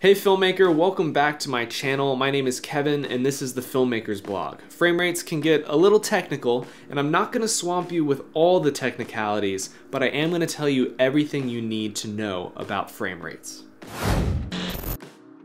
Hey filmmaker, welcome back to my channel. My name is Kevin and this is the Filmmakers Blog. Frame rates can get a little technical and I'm not going to swamp you with all the technicalities, but I am going to tell you everything you need to know about frame rates.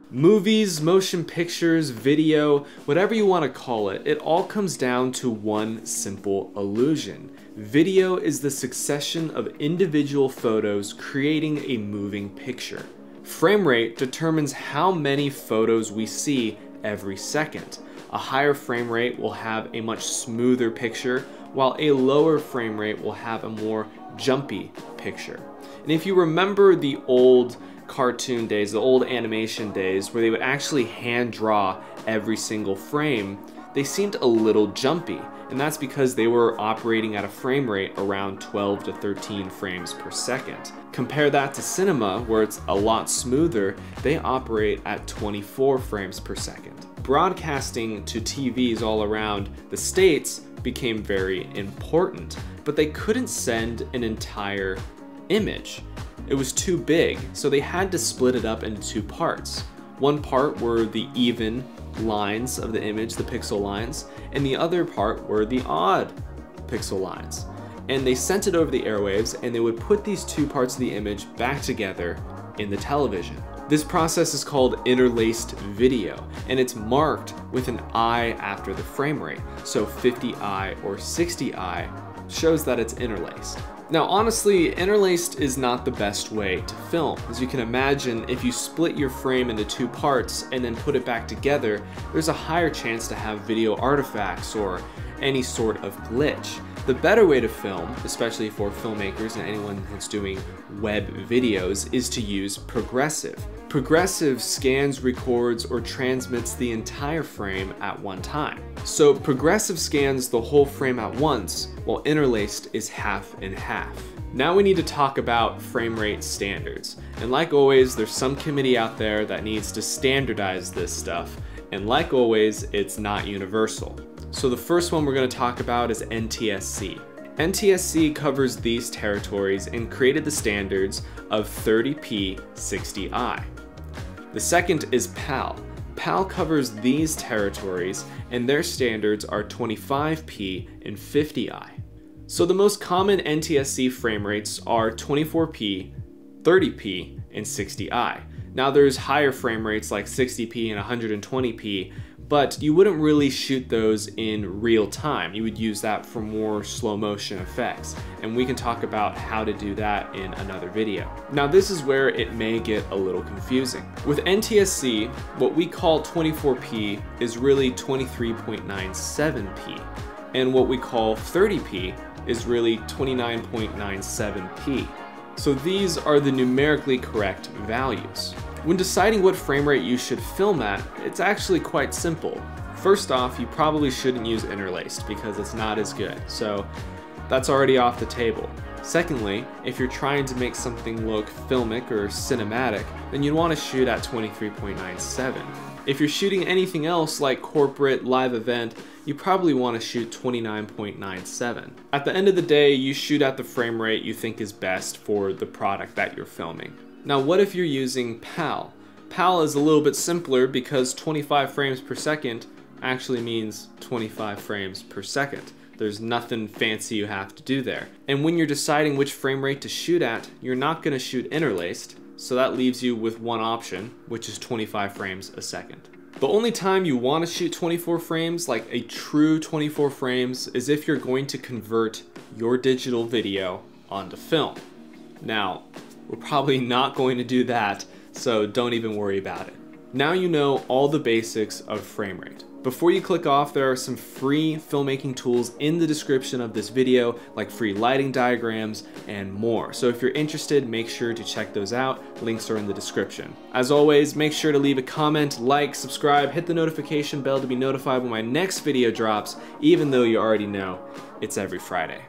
Movies, motion pictures, video, whatever you want to call it, it all comes down to one simple illusion. Video is the succession of individual photos creating a moving picture. Frame rate determines how many photos we see every second. A higher frame rate will have a much smoother picture, while a lower frame rate will have a more jumpy picture. And if you remember the old cartoon days, the old animation days, where they would actually hand draw every single frame, they seemed a little jumpy and that's because they were operating at a frame rate around 12 to 13 frames per second. Compare that to cinema, where it's a lot smoother, they operate at 24 frames per second. Broadcasting to TVs all around the States became very important, but they couldn't send an entire image. It was too big, so they had to split it up into two parts. One part were the even lines of the image, the pixel lines, and the other part were the odd pixel lines. And they sent it over the airwaves and they would put these two parts of the image back together in the television. This process is called interlaced video, and it's marked with an I after the frame rate. So 50i or 60i shows that it's interlaced. Now honestly, interlaced is not the best way to film. As you can imagine, if you split your frame into two parts and then put it back together, there's a higher chance to have video artifacts or any sort of glitch. The better way to film, especially for filmmakers and anyone that's doing web videos, is to use progressive. Progressive scans, records, or transmits the entire frame at one time. So progressive scans the whole frame at once, while interlaced is half and half. Now we need to talk about frame rate standards. And like always, there's some committee out there that needs to standardize this stuff. And like always, it's not universal. So the first one we're going to talk about is NTSC. NTSC covers these territories and created the standards of 30p 60i. The second is PAL. PAL covers these territories and their standards are 25p and 50i. So the most common NTSC frame rates are 24p, 30p, and 60i. Now there's higher frame rates like 60p and 120p, but you wouldn't really shoot those in real time. You would use that for more slow motion effects. And we can talk about how to do that in another video. Now this is where it may get a little confusing. With NTSC, what we call 24p is really 23.97p. And what we call 30p is really 29.97p. So these are the numerically correct values. When deciding what frame rate you should film at, it's actually quite simple. First off, you probably shouldn't use interlaced because it's not as good, so that's already off the table. Secondly, if you're trying to make something look filmic or cinematic, then you'd want to shoot at 23.97. If you're shooting anything else like corporate, live event, you probably want to shoot 29.97. At the end of the day, you shoot at the frame rate you think is best for the product that you're filming. Now what if you're using PAL? PAL is a little bit simpler because 25 frames per second actually means 25 frames per second. There's nothing fancy you have to do there. And when you're deciding which frame rate to shoot at, you're not going to shoot interlaced, so that leaves you with one option, which is 25 frames a second. The only time you want to shoot 24 frames, like a true 24 frames, is if you're going to convert your digital video onto film. Now, we're probably not going to do that, so don't even worry about it. Now you know all the basics of frame rate. Before you click off, there are some free filmmaking tools in the description of this video, like free lighting diagrams and more. So if you're interested, make sure to check those out. Links are in the description. As always, make sure to leave a comment, like, subscribe, hit the notification bell to be notified when my next video drops, even though you already know it's every Friday.